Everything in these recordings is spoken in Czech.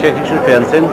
tschechischen Fernsehen.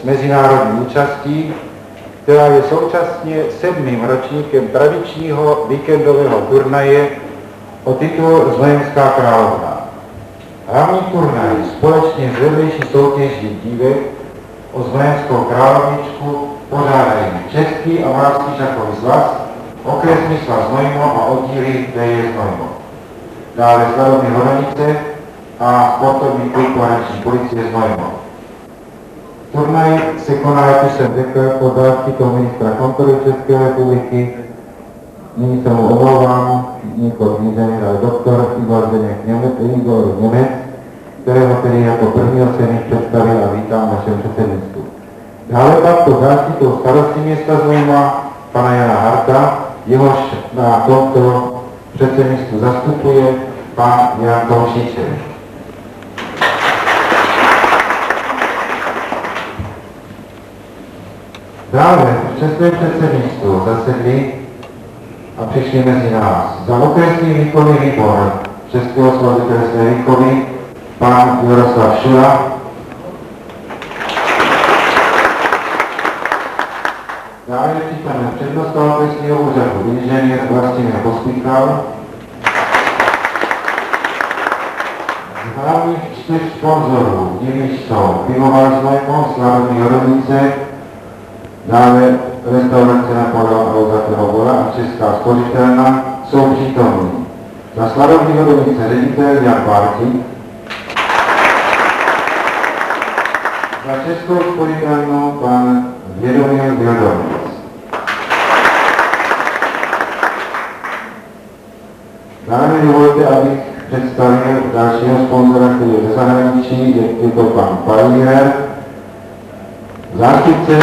S mezinárodní účastí, která je současně sedmým ročníkem tradičního víkendového turnaje o titul Znojemská královna. Hlavní turnaj společně s vedlejší soutěží dívek o Znojemskou královničku pořádají Český a Moravský šachový svaz, okresní svaz Znojmo a oddíly DJ Znojmo. Dále Slavovny Horanice a sportovní klub pohraniční policie Znojmo. Turnaj se koná, jak už jsem řekl, pod záštitou ministra kontroly České republiky. Nyní se mu omlouvám, nikoliv inženýr, ale doktor Igor Zdeněk Němec, Igor Němec, kterého tedy jako prvního jsem již představil a vítám v našem předsednictvu. Dále pak pod záštitou starosty města Znojma, pana Jana Harta, jehož na tomto předsednictvu zastupuje pan Jan Tomšíček. Dále v českém předsednictvu zasedli a přišli mezi nás. Za okresní výkonný výbor Českého svazu kreslé výchovy pan Jaroslav Šula, Dále je přítomen přednosta okresního úřadu inženýr Vlastimir Pospíchal, z hlavních čtyř sponzorů, nimiž jsou pivovar Znojmo, Slavný Horodnice, dále restaurace na Podal Rouzatého Vola a Česká spořitelna jsou přítomní. Za Slavný Horodnice ředitel Jan Bartík, za Českou spořitelnu pan Vědomír Vědomic. Dále mi dovolte, abych představil dalšího sponzora, který je ze zahraničí, je, to pan Palier, zástupce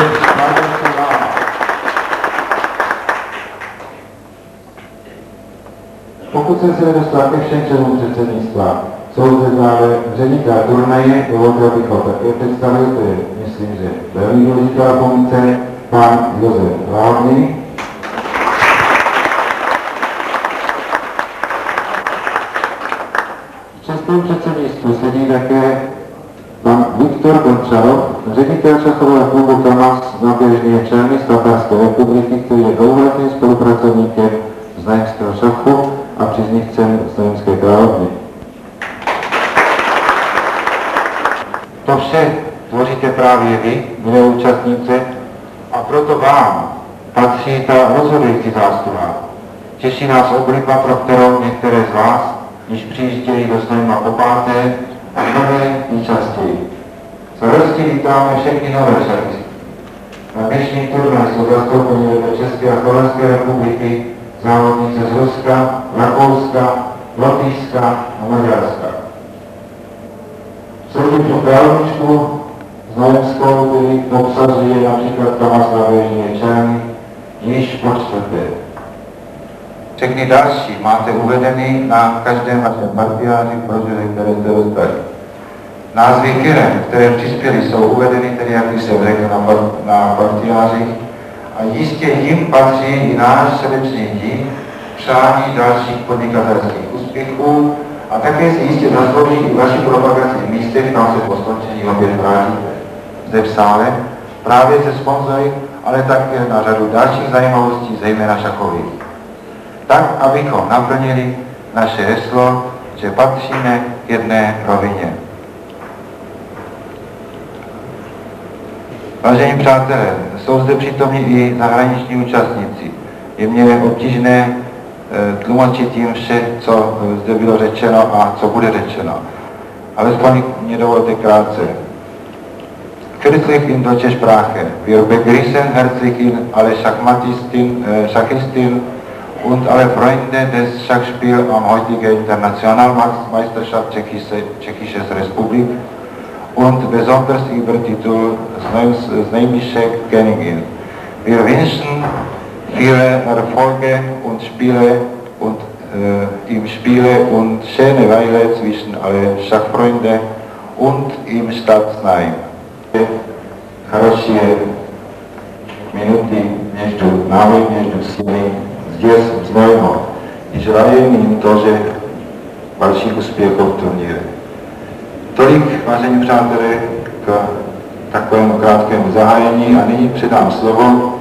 Pokud jsem se nedostal ke všem členům předsednictva, jsou zde dále ředitel turnaje, dovolte, abych ho také představil, to je, myslím, že velmi důležitá funkce, pan Josef Hlavný. V českém předsednictvu sedí také pan Viktor Gončarov, ředitel šachového klubu Tomas Naběžně čelny z Tatarské republiky, který je dlouholetým spolupracovníkem znajemského šachu a příznivcem znajemské královny. To vše tvoříte právě vy, milé účastníci, a proto vám patří ta rozhodující zásluha. Těší nás obliba, pro kterou některé z vás již přijíždějí do Znojma po páté a nové nejčastěji. S radostí vítáme všechny nové šachy. Na dnešní turnaj jsou zastoupeni do České a Slovenské republiky závodnice z Ruska, Rakouska, Lotyšska a Maďarska. Soutěž o královničku znojemskou, který obsazuje například Tomas Navěžně Černý, již po čtvrté. Všechny další máte uvedeny na každém vašem partiáři brožuře, které jste dostali. Názvy firm, které přispěly, jsou uvedeny, tedy jak jsem řekl, na, na partiáři a jistě jim patří i náš srdečný dík, přání dalších podnikatelských úspěchů a také si jistě zaslouží i vaši propagaci v místech, kam se po skončení opět vrátíte. Zde v sále, právě se sponzory, ale také na řadu dalších zajímavostí, zejména šachových. Tak, abychom naplnili naše heslo, že patříme k jedné rovině. Vážení přátelé, jsou zde přítomní i zahraniční účastníci. Je mě obtížné eh, tlumočit jim vše, co eh, zde bylo řečeno a co bude řečeno. Alespoň mě dovolte krátce. Herzlich in deutsche Sprache. Wir begrüßen herzlich alle Schachmatistin, äh, Schachistin und alle Freunde des Schachspiels am heutigen Internationalmeisterschaft Tschechische, Tschechisches Republik und besonders über Titel Znaimische Königin. Wir wünschen viele Erfolge und Spiele und äh, im Spiele und schöne Weile zwischen alle Schachfreunde und im Stadt Znaim. Хорошие минуты между нами, между всеми здесь, в Зноймо. И желаем им тоже больших успехов в турнире. Tolik, vážení přátelé, k takovému krátkému zahájení a nyní předám slovo.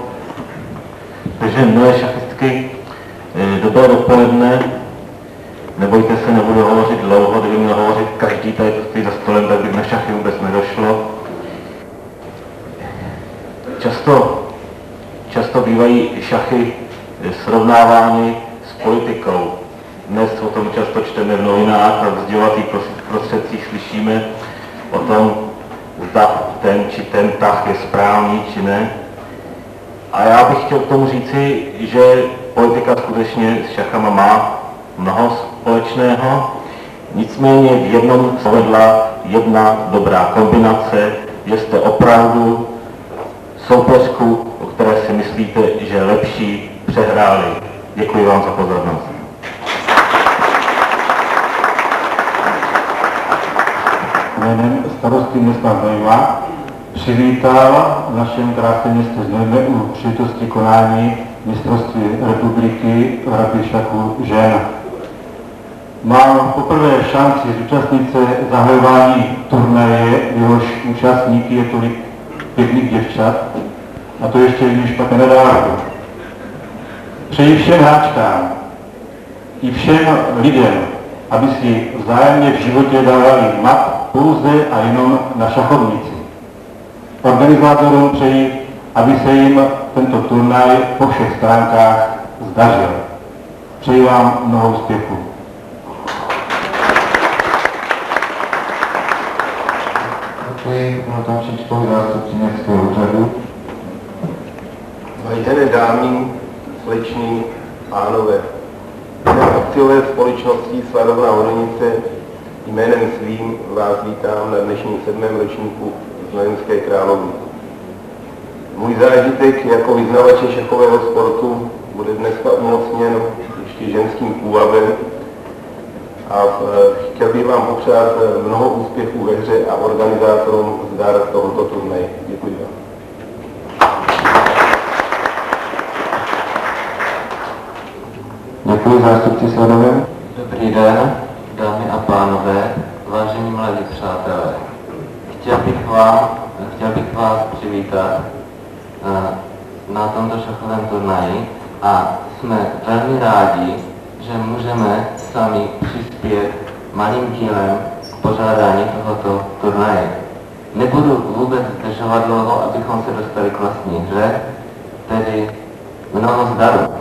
Takže milé šachistky, eh, dobré dopoledne. Nebojte se, nebudu hovořit dlouho, kdyby měl hovořit každý tady tady za stolem, tak by na šachy vůbec nedošlo. Často, často bývají šachy srovnávány s politikou. Dnes o tom často čteme v novinách a v sdělovacích prostředcích slyšíme o tom, zda ten či ten tah je správný či ne. A já bych chtěl k tomu říci, že politika skutečně s šachama má mnoho společného, nicméně v jednom povedla jedna dobrá kombinace, že jste opravdu soupeřku, o které si myslíte, že lepší, přehráli. Děkuji vám za pozornost. Jménem starosty města Znojma přivítal v našem krásném městě Znojmě u příležitosti konání mistrovství republiky v rugby šachu žen. Mám poprvé šanci zúčastnit se zahajování turnaje, jehož účastníky je tolik pěkných děvčat, a to ještě když pak nedálko. Přeji všem hráčkám i všem lidem, aby si vzájemně v životě dávali mat pouze a jenom na šachovnici. Organizátorům přeji, aby se jim tento turnaj po všech stránkách zdařil. Přeji vám mnoho úspěchů. Děkuji panu Tomčičkovi, zástupci městského úřadu. Vážené dámy, sleční pánové, akciové společnosti Sladovna Ornice jménem svým vás vítám na dnešním sedmém ročníku Znojemské královny. Můj zážitek jako vyznavače šachového sportu bude dneska umocněn ještě ženským půvabem a eh, chtěl bych vám popřát eh, mnoho úspěchů ve hře a organizátorům zdar tohoto turnaje. Děkuji vám. Děkuji zástupci Sladové. Dobrý den, pánové, vážení mladí přátelé. Chtěl bych, vám, chtěl bych vás přivítat eh, na tomto šachovém turnaji a jsme velmi rádi, že můžeme sami přispět malým dílem k pořádání tohoto turnaje. Nebudu vůbec zdržovat dlouho, abychom se dostali k vlastní hře, tedy mnoho zdaru.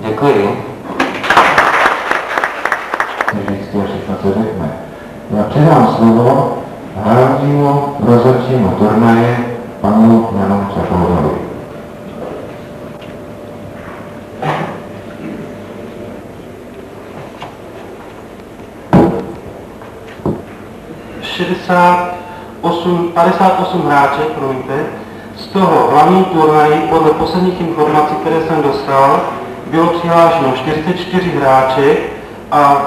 Děkuji. Takže jistě všechno, co řekne. Já předám slovo hlavnímu rozhodčímu turnaje panu Janu Čapourovi. osm 58 hráček, promiňte, z toho hlavní turnaji podle posledních informací, které jsem dostal, bylo přihlášeno 44 hráček a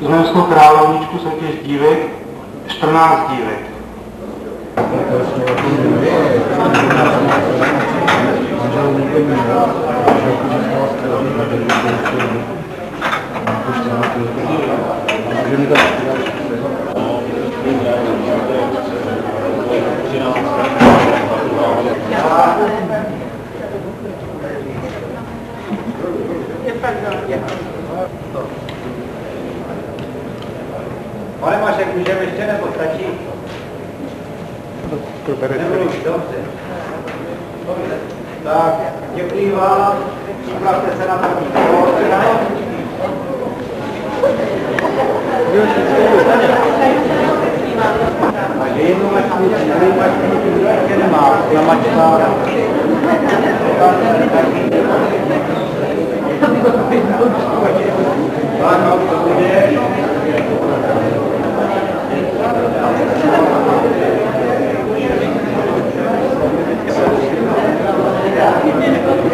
Znojemskou královničku soutěž dívek 14 dívek. Pane Mašek, můžeme ještě nebo stačí? Nebudu už, dobře. Dobře. Tak, děkuji vám, připravte se na první kolo. A že jednu mačku, druhou mačku, ty druhé ještě nemá, na mačka. Ano, to bude. 何?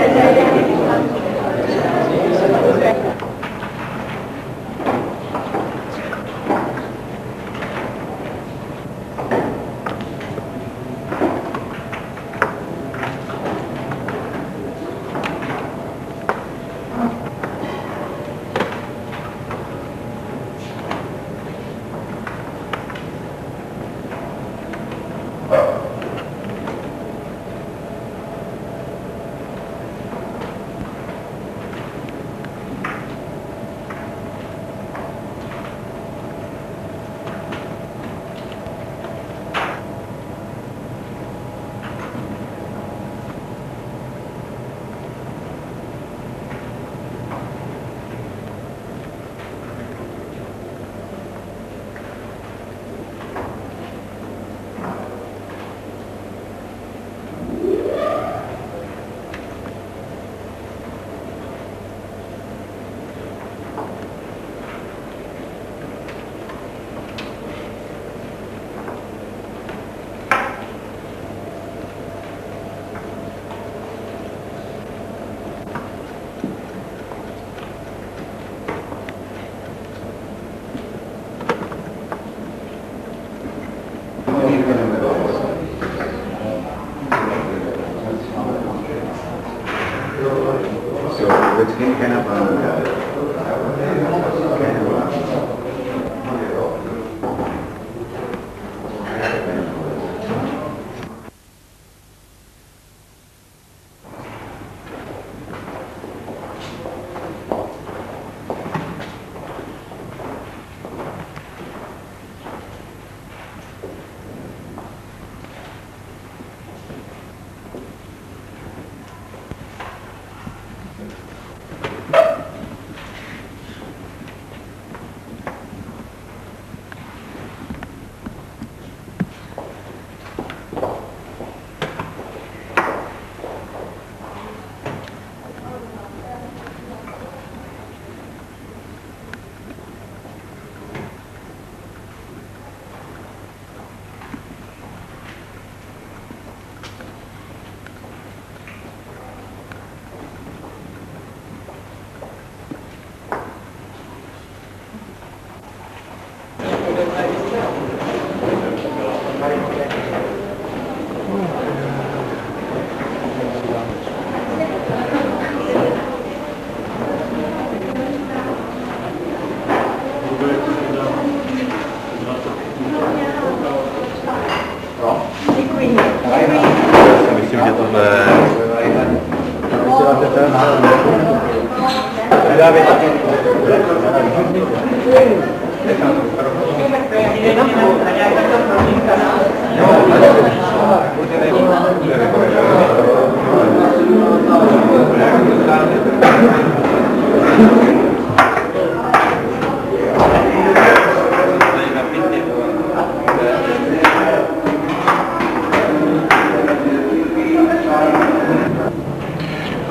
Myslím, že tohle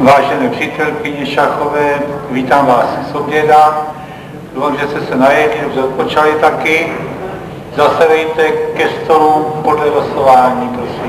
Vážené přítelkyně šachové, vítám vás z oběda. Doufám, že jste se najedli, že odpočali taky. Zasedejte ke stolu podle losování, prosím.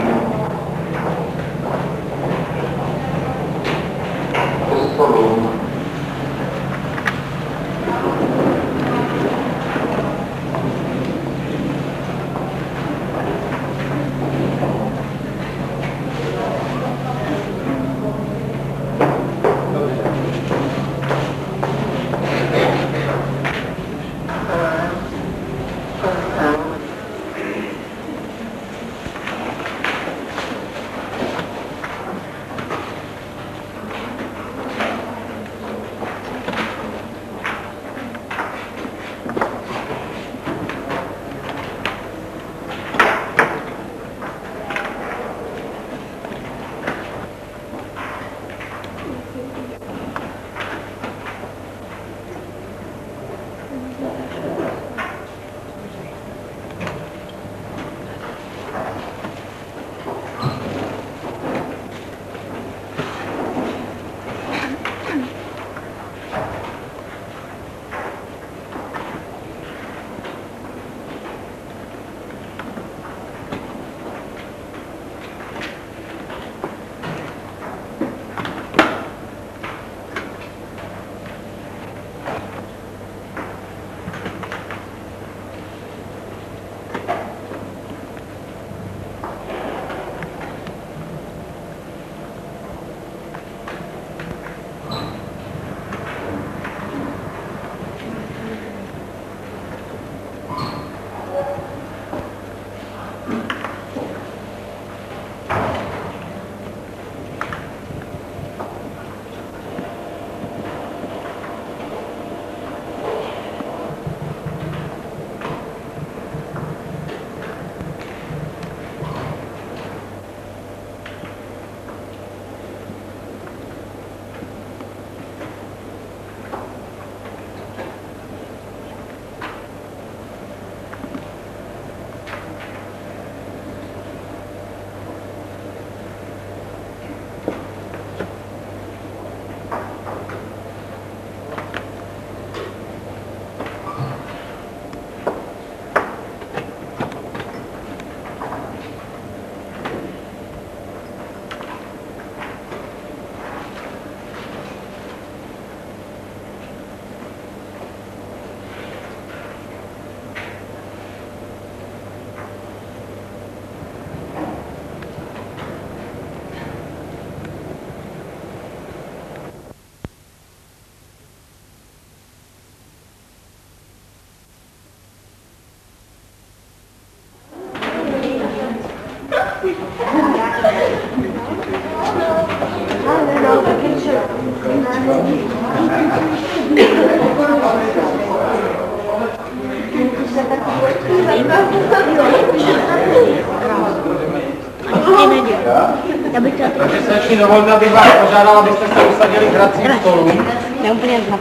Takže se ještě dovolte, abych vás požádal, abyste se usadili k hracím stolům. neúplně znat.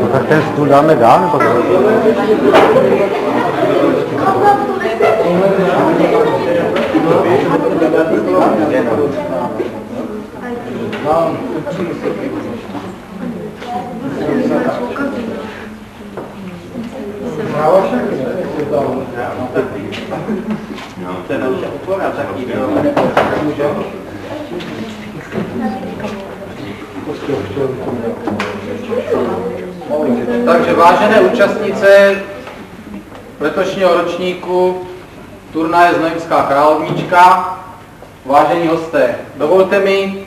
No tak ten stůl dáme dál, nebo Takže vážené účastnice letošního ročníku turnaje Znojemská královnička, vážení hosté, dovolte mi,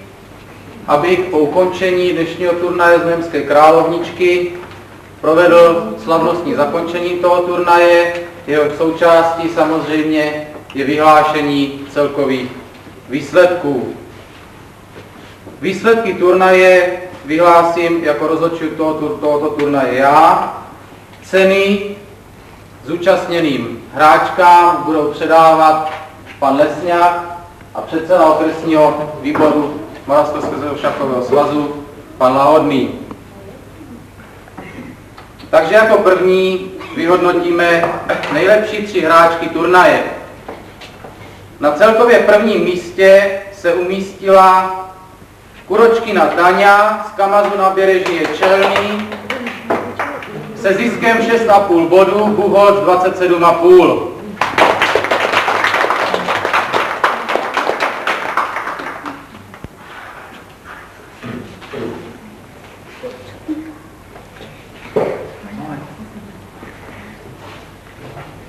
abych po ukončení dnešního turnaje Znojemské královničky provedl slavnostní zakončení toho turnaje. Jeho součástí samozřejmě je vyhlášení celkových výsledků. Výsledky turnaje vyhlásím jako rozhodčí tohoto, tohoto turnaje já. Ceny zúčastněným hráčkám budou předávat pan Lesňák a předseda okresního výboru Moravskoslezského šachového svazu, pan Lahodný. Takže jako první vyhodnotíme nejlepší tři hráčky turnaje. Na celkově prvním místě se umístila Kuročkina Taňa z Kamazu na Běreží Čelný se ziskem 6,5 bodů, Buhoč 27,5.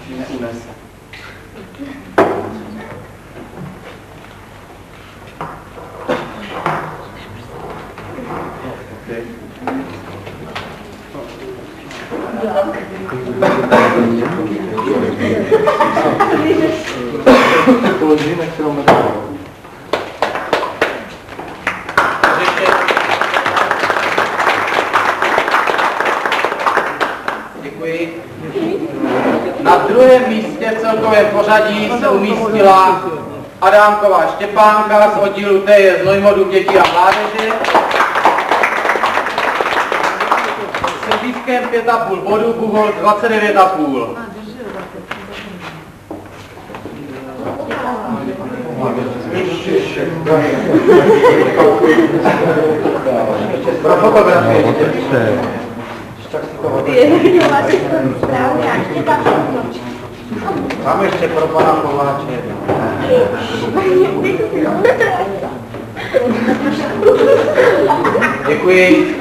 Neunese. Děkuji. Na druhém místě v celkovém pořadí se umístila Adámková Štěpánka z oddílu TJ z Nojmodu dětí a mládeže. Se ziskem 5,5 bodů, Google 29,5. Pro fotografii ještě. Máme ještě pro pana Kováče. Děkuji.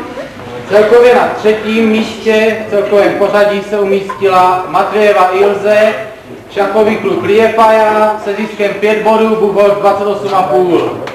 Celkově na třetím místě v celkovém pořadí se umístila Matřejeva Ilze, šachový klub Liepaja se ziskem 5 bodů, Buchholz 28,5.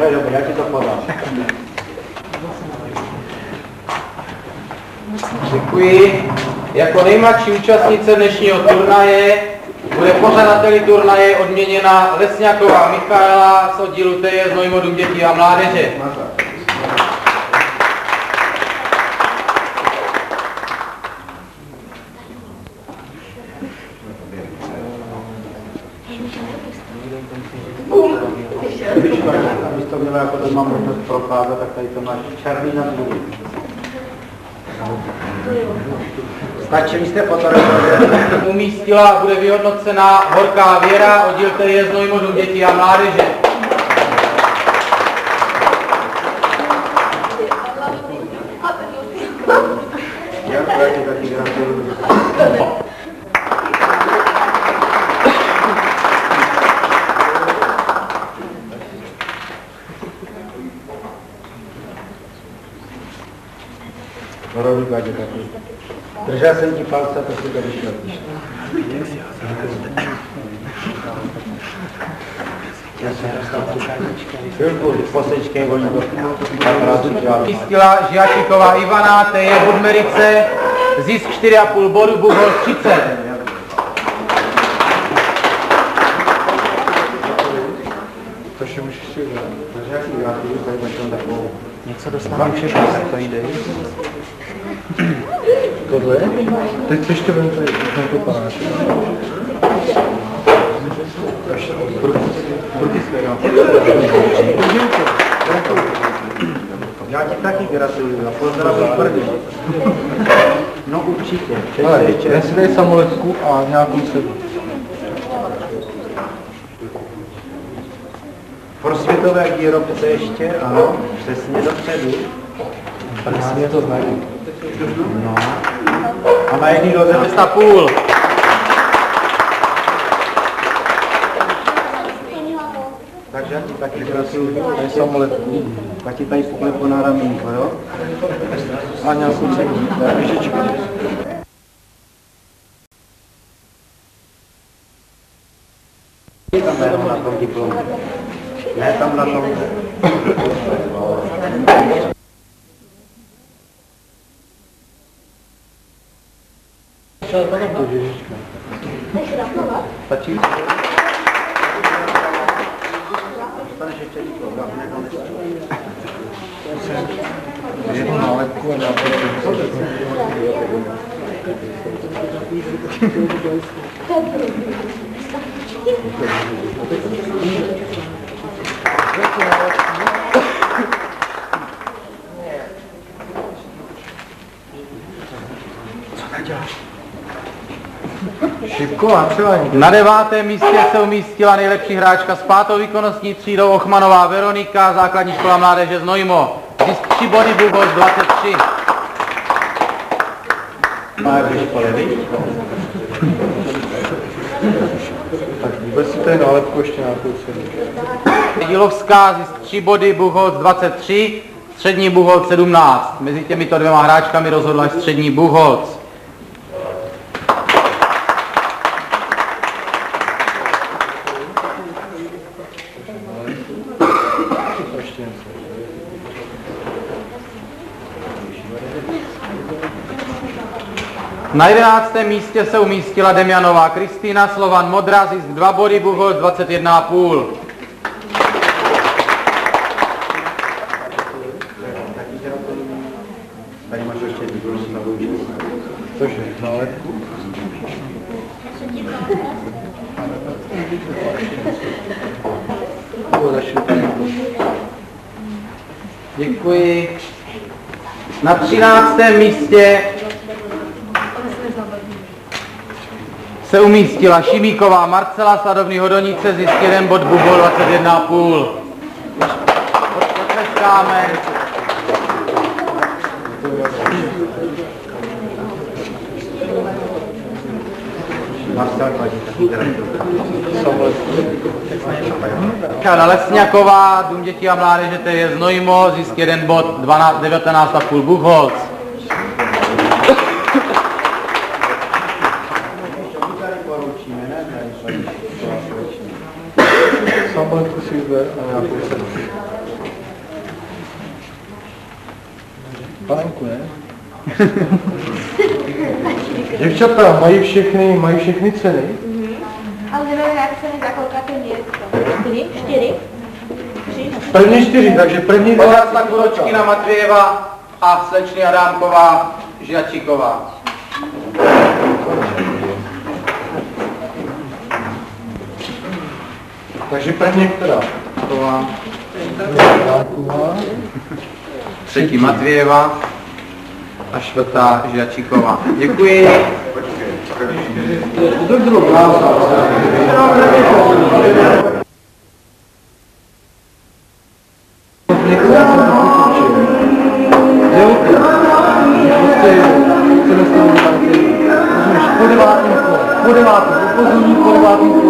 To je dobré, já ti to podám. Děkuji. Jako nejmladší účastnice dnešního turnaje bude pořadateli turnaje odměněna Lesňáková Michaela z oddílu TJ z Nojmodu dětí a mládeže. Abys to jako prokázat, tak tady to máš černý na Stačili jste fotografovat. Umístila a bude vyhodnocena Horká Věra, oddíl, který je z Nojmodu dětí a mládeže. Držel jsem ti palce, to si to vyšletíš. Chvilku, posečkej, Žiačíková Ivana, to je Budmerice, zisk 4,5 bodu, Buhol 30. To ještě můžeš si udělat. Takže jaký gratuluju, tady máš takovou. Něco dostávám všechno, tak to jde. Teď si ještě vem tady, už to panáč. Já ti taky gratuluju a pozdravím první. No určitě. Ale, dnes dej samoletku a nějakou sedu. Pro světové výrobce ještě, ano, přesně dopředu. Přesně to znají. No. A na jedný roze na půl. Takže já ti taky gratuluju. Dej samoletku Já ti tady poklepu na ramínko, jo? a nějakou sedu. Myšičku. Tam ne, na tom diplomu. Ne, tam na tom. Stačí? Dostaneš ještě diplom, jo? Jednu nálepku a nějakou sedu. Šipko a třeba Na devátém místě se umístila nejlepší hráčka s pátou výkonnostní třídou Ochmanová Veronika, základní škola mládeže z Nojmo. Zisk 3 body Bugos 23. Tak vůbec si tady nálepku ještě nějakou sedu. Dílovská zisk 3 body Buchholz 23, střední Buchholz 17. Mezi těmito dvěma hráčkami rozhodla střední Buchholz. Na jedenáctém místě se umístila Demjanová Kristýna, Slovan Modra, zisk 2 body Buchholz 21,5. Tady máš ještě Cože, nálepku? Děkuji. Na třináctém místě se umístila Šimíková Marcela, Sladovný Hodonice, zisk 1 bod Bubol 21,5. Potleskáme. Karla Lesňaková, Dům dětí a mládeže, to je z Nojmo, zisk 1 bod 12, 19,5 Buchholz. Samoletku si vyber a nějakou sedu. Panenku, ne? Děvčata, mají všechny, mají všechny ceny? Ale nevím, jak se mi za kolikaté město. Tři, čtyři, První čtyři, takže první dva. Pořádka Kuročkina Matvějeva a slečny Adámková Žiačíková. Takže první která? Třetí Matvějeva a čtvrtá Žačíková. Děkuji. Po devátém upozorní po devátém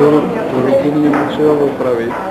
to, to ruku mě potřeba opravit.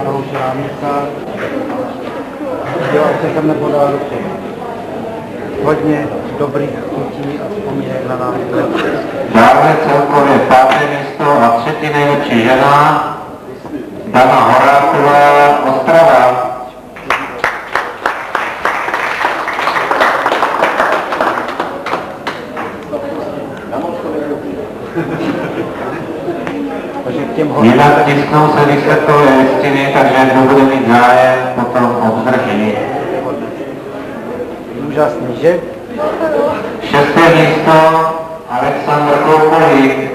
Broušená místa. Dělat se sem nepodá ruce. Hodně dobrých chutí a vzpomínek na nás. Dále celkově páté místo a třetí nejlepší žena Dana Horáková, Ostrava. Takže k těm hodně. Jinak tisknou se výsledkové listiny, takže kdo bude mít zájem, potom obdrží. Úžasný, že? Šesté místo Aleksandr Koukolík.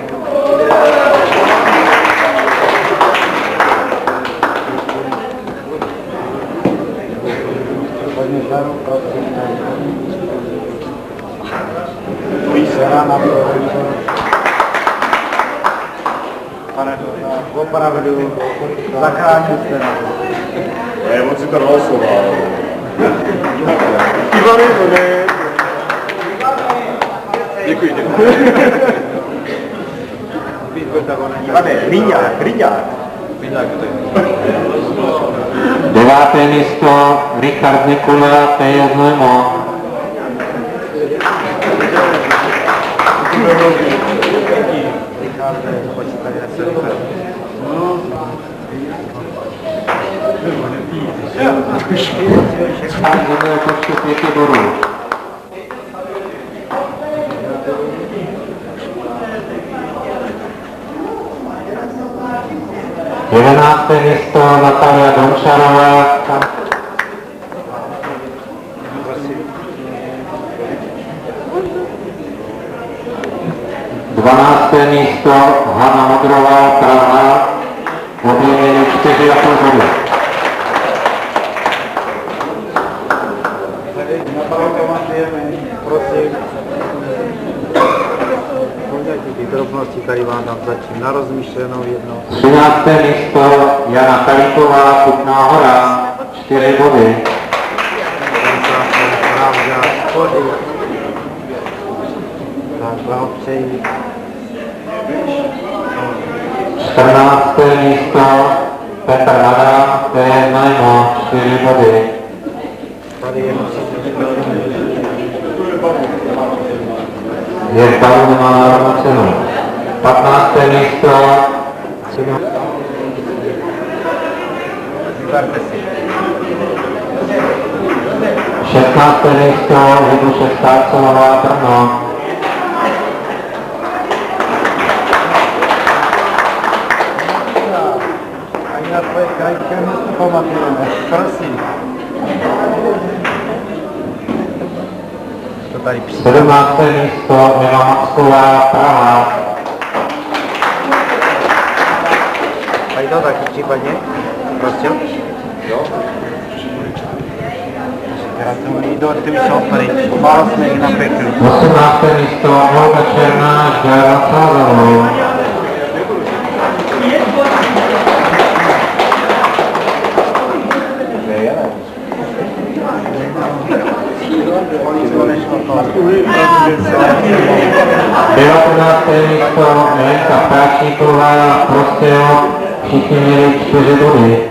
Hodně žáru, prosím. Výsera na profesor. Pane, opravdu, zachránil jste nás. Ne, on si to naosoval. Ivany, to ne. Děkuji, děkuji. Ivane, hryňák, hryňák. Deváté místo Richard Nikula, PS Nemo. Richarde, pojď si tady na sebe. Bodů. Jedenácté Natalia Dončarová. Dvanácté místo Hanna Modrová, Praha. Objevení 4,5 body. Na pamatujeme, prosím. Poňte ty tady vám tam zatím na rozmyšlenou jednou. 13. místo Jana Kalíková, Kutná hora, 4 body. Pravda. Tak blahopřeji. 14. místo Petr Adam, to je najmo, 4 body. Tady je Je nemá národnou cenu. 15. místo. 16. místo Libuše Stácelová, Brno. Ani na tvoje krajské město pamatujeme. Prosím. To tady přijde. 17. místo Eva Maxková, Praha. Případně? Prostě? Jo. Gratuluji, dorty už jsou pryč, málo jsme jich napekli. 18. místo Olga Černá, Žára Sázalovou. Devatenácté místo Lenka Práčníková, Prostějo, všichni měli čtyři body.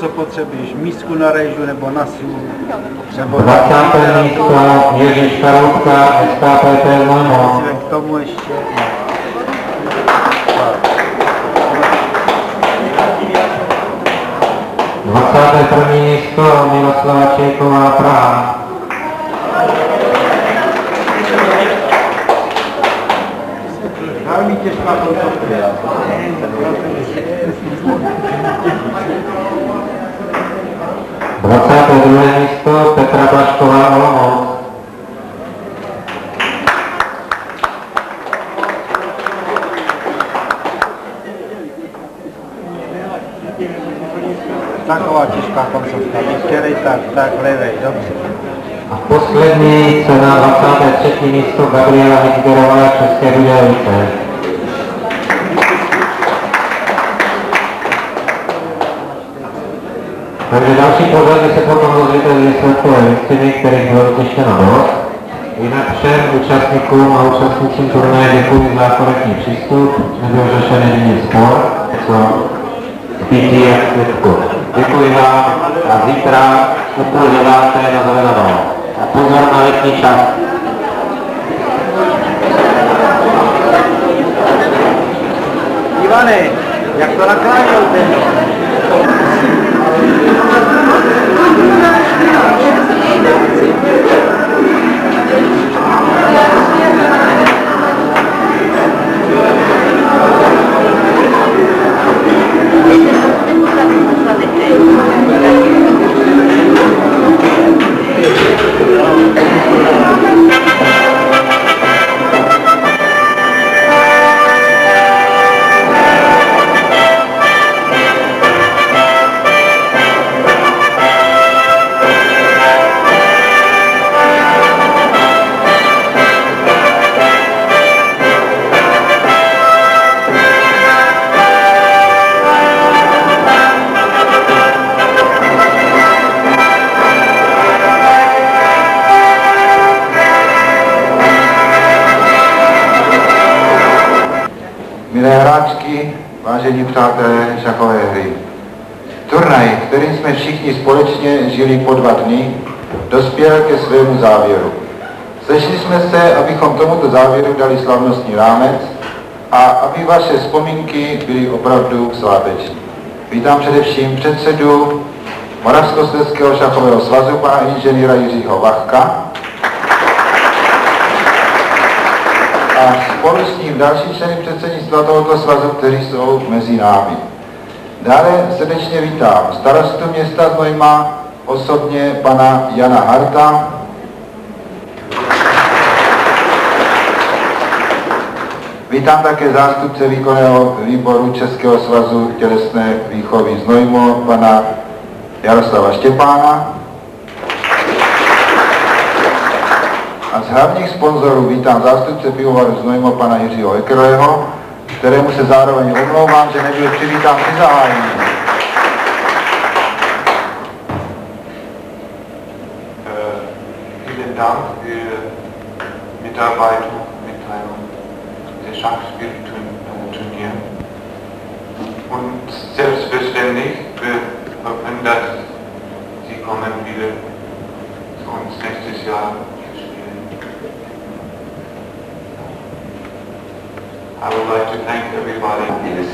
Co potřebuješ, mísku na rejžu nebo na sůl? Nebo 20. místo Jiří Škaroutka, SKPP Znojmo. K tomu ještě. Dvacáté první místo Miroslava Čejková Praha. Těžká koncepce. Dvacáté druhé místo Petra Blašková Olomouc. Taková těžká koncepce. Chtěli tak, tak levej, dobře. A poslední cena 23. místo Gabriela Heggerová České Budějovice. Takže další pořady se potom dozvíte z výsledkové listiny, kterých bylo vytištěno dost. Jinak všem účastníkům a účastnicím turnaje děkuji za korektní přístup, nebyl řešen jediný spor, co zbytí jak svědku. Děkuji vám a zítra u půl na zelenou. A pozor na letní čas. Ivane, jak to nakláněl ten? Přátelé šachové hry. Turnaj, kterým jsme všichni společně žili po dva dny, dospěl ke svému závěru. Sešli jsme se, abychom tomuto závěru dali slavnostní rámec a aby vaše vzpomínky byly opravdu sváteční. Vítám především předsedu Moravskoslezského šachového svazu, pana inženýra Jiřího Vachka, a spolu s ním další členy předsednictva tohoto svazu, kteří jsou mezi námi. Dále srdečně vítám starostu města Znojma, osobně pana Jana Harta, Vítám také zástupce výkonného výboru Českého svazu tělesné výchovy Znojmo, pana Jaroslava Štěpána. Z hlavních sponzorů vítám zástupce pivovaru Znojmo pana Jiřího Ekerleho, kterému se zároveň omlouvám, že nebyl přivítán při zahájení. Vielen Dank für Mitarbeitung, Mitteilung der Schachspielturnier. Und selbstverständlich, wir hoffen, dass Sie kommen wieder zu uns nächstes Jahr I would like to thank everybody. iz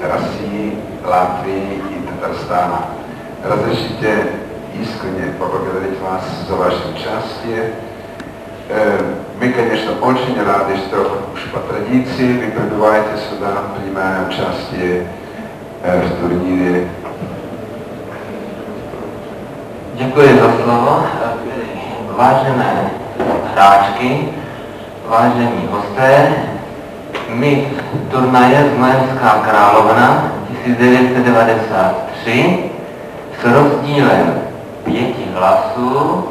Rasí, Latvii i Tatarstána. Različite искренне поблагодарить вас за ваше участие. Э, Мы, конечно, очень рады, что уж по традиции вы прибываете сюда, принимая участие э, в турнире. Děkuji za slovo. Vážené hráčky, vážení hosté, Miss turnaje Znojemská královna 1993 s rozdílem pěti hlasů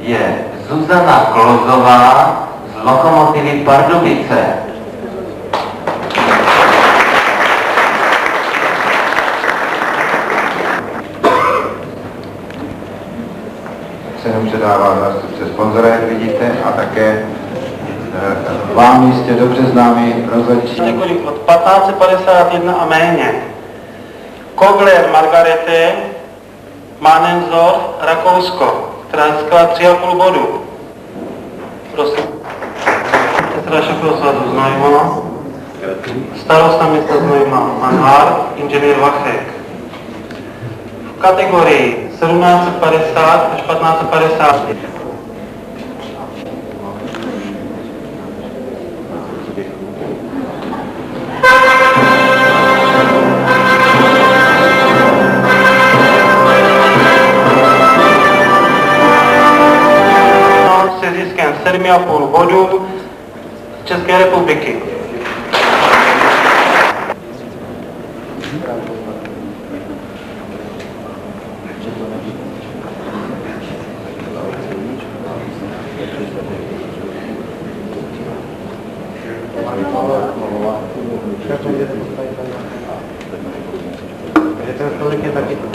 je Zuzana Klozová z Lokomotivy Pardubice. Cenu předává zástupce sponzora, jak vidíte, a také vám jistě dobře známý rozhodčí. Několik od 1551 a méně. Kogler Margarete, Manenzorf, Rakousko, která získala 3,5 bodu. Prosím. Předseda šefového svazu starosta města Znojma, Manhar, inženýr Vachek. V kategorii 1750 až 1550 7,5 bodů z České republiky. Je ten stolik je taky tu.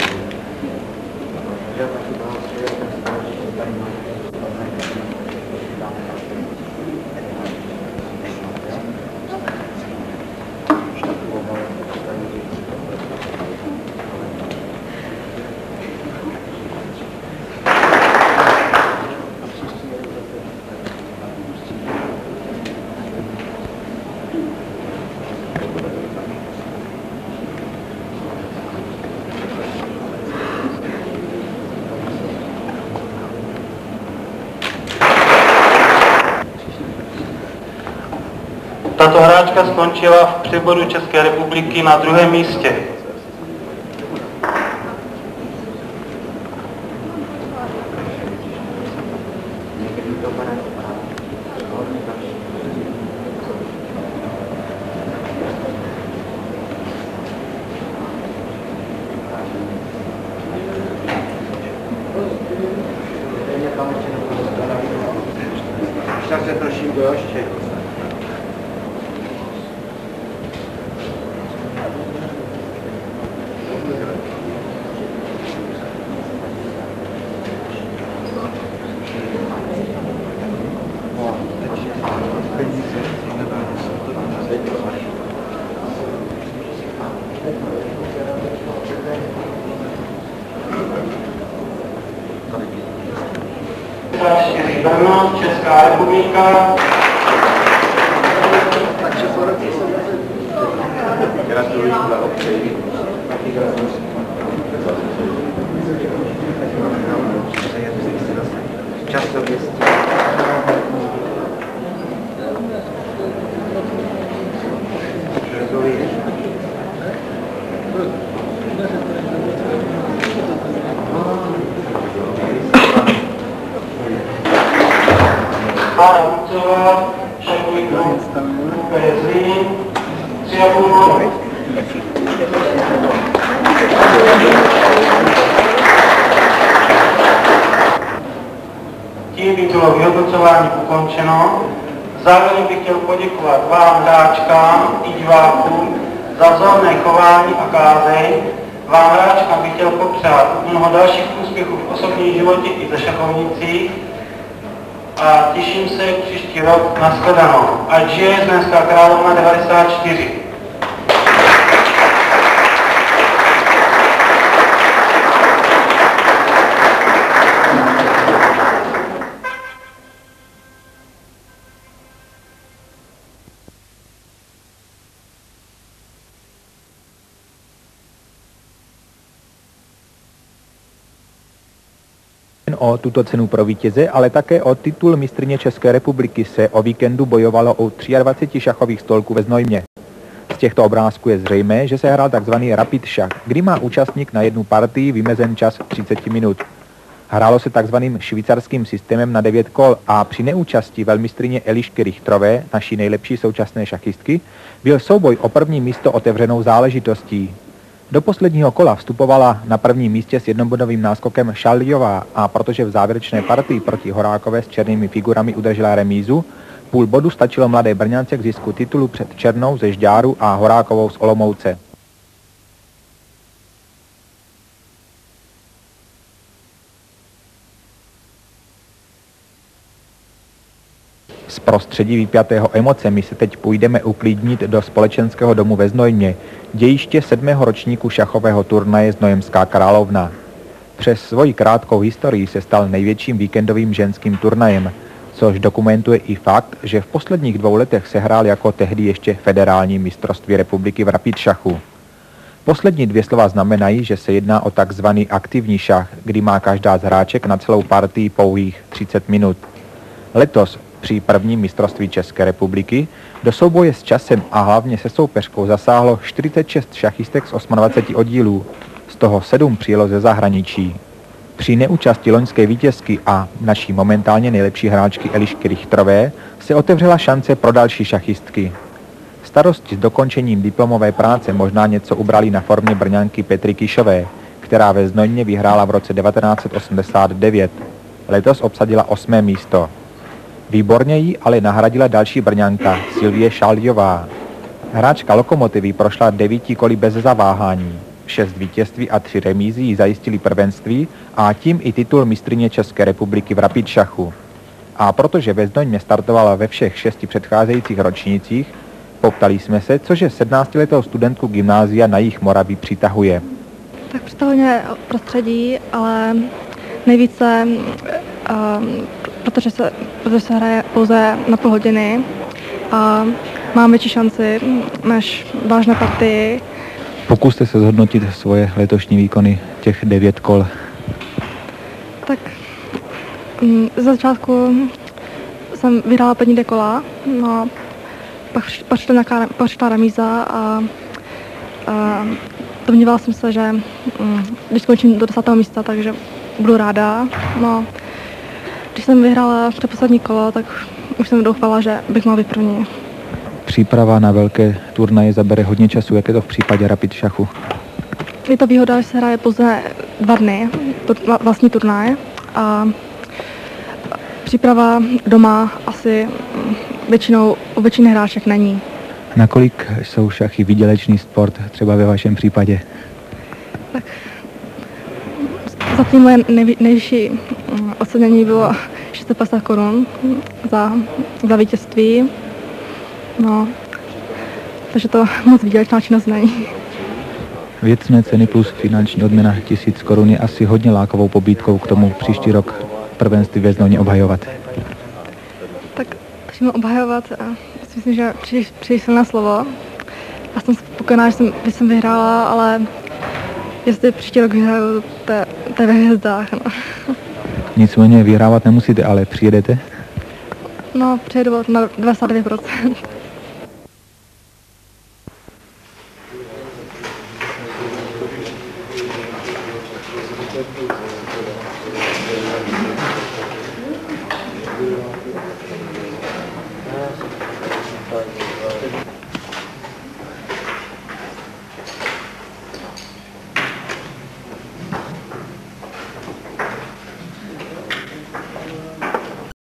Tato hráčka skončila v přeboru České republiky na druhém místě. Tak se prosím do ještě. Čtyři Brno, Česká republika. Gratuluji, blahopřeji. Časově. Bára A půl bodu. Tím by bylo vyhodnocování ukončeno. Zároveň bych chtěl poděkovat vám, hráčkám i divákům, za vzorné chování a kázeň. Vám, hráčkám, bych chtěl popřát mnoho dalších úspěchů v osobním životě i ze šachovnicích a těším se příští rok na shledanou. Ať žije Znojemská královna 94. O tuto cenu pro vítěze, ale také o titul mistrně České republiky se o víkendu bojovalo u 23 šachových stolků ve Znojmě. Z těchto obrázků je zřejmé, že se hrál tzv. rapid šach, kdy má účastník na jednu partii vymezen čas 30 minut. Hrálo se takzvaným švýcarským systémem na 9 kol a při neúčasti velmistrině Elišky Richtrové, naší nejlepší současné šachistky, byl souboj o první místo otevřenou záležitostí. Do posledního kola vstupovala na prvním místě s jednobodovým náskokem Šaljová a protože v závěrečné partii proti Horákové s černými figurami udržela remízu, půl bodu stačilo mladé Brňance k zisku titulu před Černou ze Žďáru a Horákovou z Olomouce. Z prostředí vypjatého emocemi se teď půjdeme uklidnit do společenského domu ve Znojmě, dějiště sedmého ročníku šachového turnaje Znojemská královna. Přes svoji krátkou historii se stal největším víkendovým ženským turnajem, což dokumentuje i fakt, že v posledních dvou letech se hrál jako tehdy ještě federální mistrovství republiky v rapid šachu. Poslední dvě slova znamenají, že se jedná o takzvaný aktivní šach, kdy má každá z hráček na celou partii pouhých 30 minut. Letos při prvním mistrovství České republiky do souboje s časem a hlavně se soupeřkou zasáhlo 46 šachistek z 28 oddílů, z toho 7 přijelo ze zahraničí. Při neúčasti loňské vítězky a naší momentálně nejlepší hráčky Elišky Richtrové se otevřela šance pro další šachistky. Starosti s dokončením diplomové práce možná něco ubrali na formě brňanky Petry Kišové, která ve Znojmě vyhrála v roce 1989. Letos obsadila osmé místo. Výborně jí ale nahradila další brňanka Silvie Šaljová. Hráčka Lokomotivy prošla devíti koly bez zaváhání. Šest vítězství a tři remízy jí zajistili prvenství a tím i titul mistrině České republiky v rapid šachu. A protože ve Zdoňmě startovala ve všech šesti předcházejících ročnících, poptali jsme se, cože 17-letou studentku gymnázia na jich Moravy přitahuje. Tak přitahuje prostředí, ale nejvíce, um, protože, se, protože se hraje pouze na půl hodiny a mám větší šanci než vážné partii. Pokuste se zhodnotit svoje letošní výkony těch devět kol. Tak um, z začátku jsem vyhrála první dvě kola, no, pak, pak, přišla, nějaká, pak přišla remíza a, a domnívala jsem se, že um, když skončím do desátého místa, takže budu ráda. No, když jsem vyhrála předposlední kolo, tak už jsem doufala, že bych mohla být první. Příprava na velké turnaje zabere hodně času, jak je to v případě rapid šachu? Je to výhoda, že se hraje pouze dva dny, tur, vlastní turnaj a příprava doma asi většinou u většiny hráček není. Nakolik jsou šachy výdělečný sport, třeba ve vašem případě? Tak zatím moje nej, nejvyšší mm, ocenění bylo 650 korun za, za vítězství. No, takže to moc výdělečná činnost není. Věcné ceny plus finanční odměna 1000 korun je asi hodně lákovou pobídkou k tomu příští rok prvenství ve obhajovat. Tak přímo obhajovat, a myslím, že příliš, příliš silné slovo. Já jsem spokojená, že jsem, že jsem vyhrála, ale jestli příští rok vyhraju, ve hvězdách. No, Nicméně vyhrávat nemusíte, ale přijedete? no přijedu na 99%.